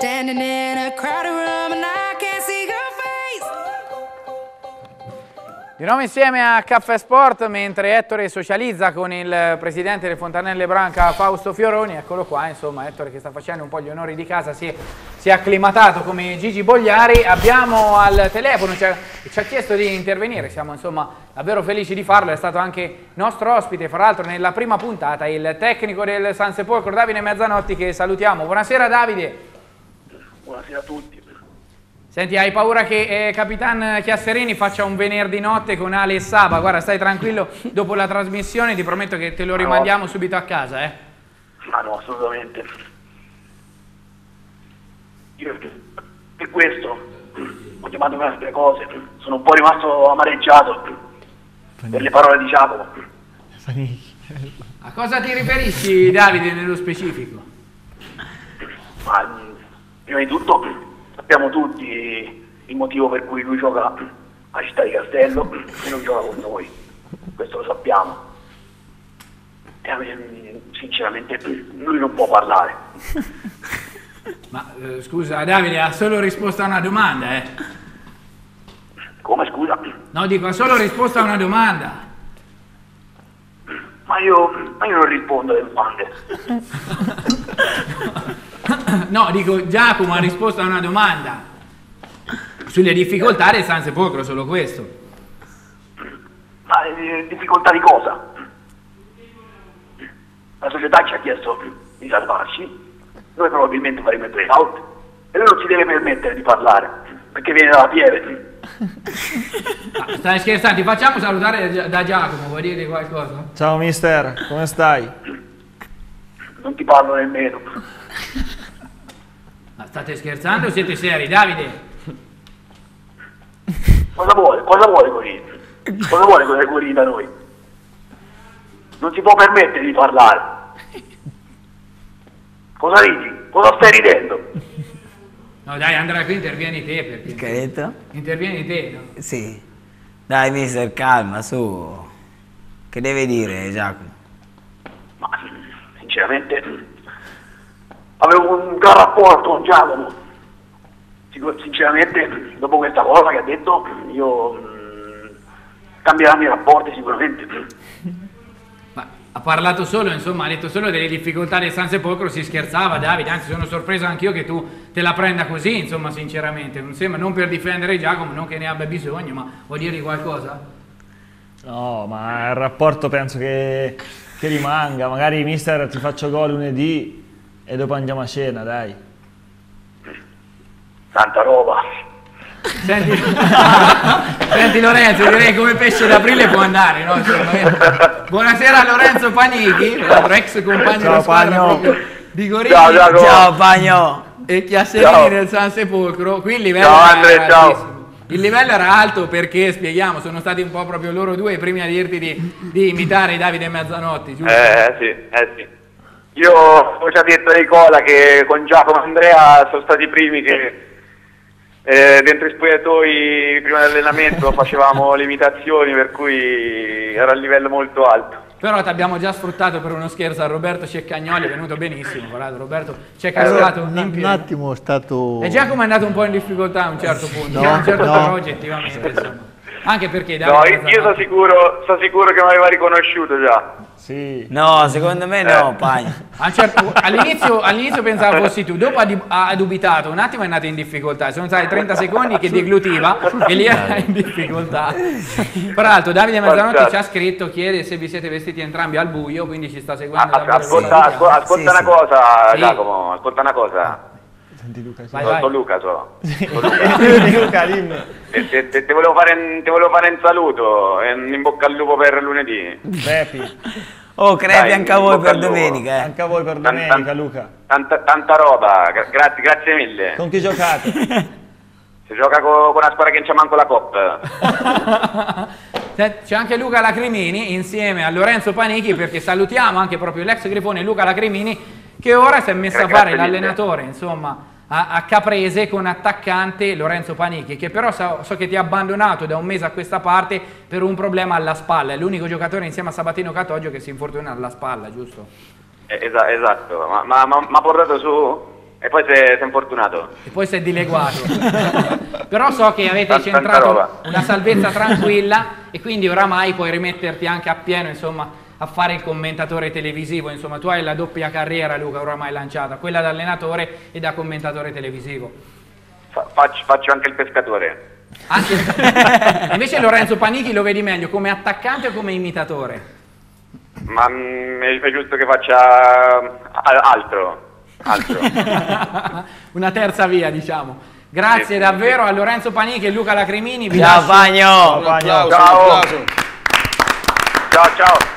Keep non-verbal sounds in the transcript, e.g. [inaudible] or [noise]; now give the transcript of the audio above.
Standing in a crowded room and I can't see your face. Di nuovo insieme a Caffè Sport mentre Ettore socializza con il presidente del Fontanelle Branca Fausto Fioroni, eccolo qua, insomma Ettore che sta facendo un po' gli onori di casa, si è, si è acclimatato come Gigi Bogliari, abbiamo al telefono, ci ha, ci ha chiesto di intervenire, siamo insomma davvero felici di farlo, è stato anche nostro ospite, fra l'altro nella prima puntata, il tecnico del San Sepolcro Davide Mezzanotti che salutiamo, buonasera Davide. Buonasera a tutti. Senti, hai paura che eh, Capitan Chiasserini faccia un venerdì notte con Ale e Saba? Guarda, stai tranquillo, [laughs] dopo la trasmissione ti prometto che te lo rimandiamo subito a casa, eh? Ma no, assolutamente. Io per questo ho chiamato per altre cose. Sono un po' rimasto amareggiato per le parole di Giacomo. A cosa ti riferisci, Davide, nello specifico? Ma prima di tutto sappiamo tutti il motivo per cui lui gioca a Città di Castello e non gioca con noi. Questo lo sappiamo. E mh, sinceramente lui non può parlare. [laughs] Ma eh, scusa, Davide, ha solo risposto a una domanda, eh? Come scusa? No, dico, ha solo risposto a una domanda. Ma io, ma io non rispondo alle domande. [laughs] [coughs] No, dico, Giacomo ha risposto a una domanda. Sulle difficoltà del San Sepolcro, solo questo. Ma eh, difficoltà di cosa? La società ci ha chiesto di salvarci, noi probabilmente faremo il play-out e lui non si deve permettere di parlare perché viene dalla pieve. Ah, stai scherzando? Ti facciamo salutare da, da Giacomo, vuoi dire qualcosa? Ciao mister, come stai? Non ti parlo nemmeno. State scherzando o siete seri? Davide? Cosa vuole? Cosa vuole Corini? Cosa vuole con Corini da noi? Non si può permettere di parlare. Cosa ridi? Cosa stai ridendo? No dai Andrea, qui intervieni te perché... Che hai detto? Intervieni te, no? Sì. Dai mister, calma, su. Che deve dire Giacomo? Ma sinceramente avevo un gran rapporto con Giacomo. Sinceramente, dopo questa cosa che ha detto, io mh, cambierò i miei rapporti sicuramente. Ma ha parlato solo, insomma, ha detto solo delle difficoltà del San Sepolcro, si scherzava Davide, anzi sono sorpreso anch'io che tu te la prenda così, insomma, sinceramente. Non sembra, non per difendere Giacomo, non che ne abbia bisogno, ma vuoi dirgli qualcosa? No, ma il rapporto penso che, che rimanga. Magari mister ti faccio gol lunedì e dopo andiamo a cena, dai. Tanta roba. Senti, [laughs] Senti Lorenzo, direi come pesce d'aprile può andare, no? Eh. Buonasera a Lorenzo Panichi, l'altro ex compagno Ciao, di squadra Pagno. di Gorini. Ciao, Giacomo. Ciao Pagno! e Chiasserini Ciao. nel San Sepolcro. Qui il livello Ciao, era Andre, ciao. Il livello era alto perché, spieghiamo, sono stati un po' proprio loro due i primi a dirti di, di imitare Davide Mezzanotti, giusto? Eh sì, eh sì. Io ho già detto a Nicola che con Giacomo e Andrea sono stati i primi che eh, dentro i spogliatoi prima dell'allenamento [laughs] facevamo le imitazioni per cui era a livello molto alto. Però ti abbiamo già sfruttato per uno scherzo a Roberto Ceccagnoli, è venuto benissimo, guarda, Roberto ci cascato un, in un piedi. attimo è stato... E Giacomo è andato un po' in difficoltà a un certo punto, No, a un certo no. però oggettivamente, insomma. Anche perché No, Davide io, io sono Mezzanotti- sicuro, sono sicuro che mi aveva riconosciuto già. Sì. No, secondo me no, Eh. Pagno. A un certo- all'inizio, all'inizio pensavo fossi tu, dopo ha, di- ha dubitato, un attimo è andato in difficoltà, sono stati 30 secondi che deglutiva e lì era in difficoltà. Peraltro Davide Mezzanotti ci ha scritto, chiede se vi siete vestiti entrambi al buio, quindi ci sta seguendo ah, Ascolta, bene. ascolta, ascolta Sì, una sì. cosa. Giacomo, ascolta una cosa. Senti Luca, sì. Vai, Sono, vai. [laughs] sono Luca, [laughs] sono. Luca, dimmi. Te, te- te- te volevo fare un, te volevo fare un saluto e un in bocca al lupo per lunedì. Bepi, Oh, crepi Dai, anche a voi per domenica, eh. anche a voi per domenica, tan- Luca. Tanta, tanta roba, gra- grazie, grazie mille. Con chi giocate? [laughs] Si gioca co- con una squadra che non c'ha manco la coppa. C'è anche Luca Lacrimini insieme a Lorenzo Panichi perché salutiamo anche proprio l'ex Grifone Luca Lacrimini che ora si è messo a Grazie fare mille. l'allenatore insomma a, a Caprese con attaccante Lorenzo Panichi che però so, so che ti ha abbandonato da un mese a questa parte per un problema alla spalla è l'unico giocatore insieme a Sabatino Catoggio che si infortuna alla spalla giusto? Eh, esa- esatto, ma, ma, ma, ma portato su? E poi sei, sei infortunato. e poi si è dileguato. [laughs] Però so che avete Tanta- tanta centrato roba. una salvezza tranquilla e quindi oramai puoi rimetterti anche a pieno, insomma, a fare il commentatore televisivo. Insomma, tu hai la doppia carriera, Luca, oramai lanciata, quella da allenatore e da commentatore televisivo. Fa- faccio, faccio anche il pescatore. Anche- [laughs] Invece Lorenzo Panichi lo vedi meglio come attaccante o come imitatore? Ma mm, è giusto che faccia a- altro. Altro. [laughs] Una terza via, diciamo. Grazie Sì, sì, davvero a Lorenzo Panichi e Luca Lacrimini. Vi Ciao lascio- Pagno! Pagno. Ciao. Ciao ciao.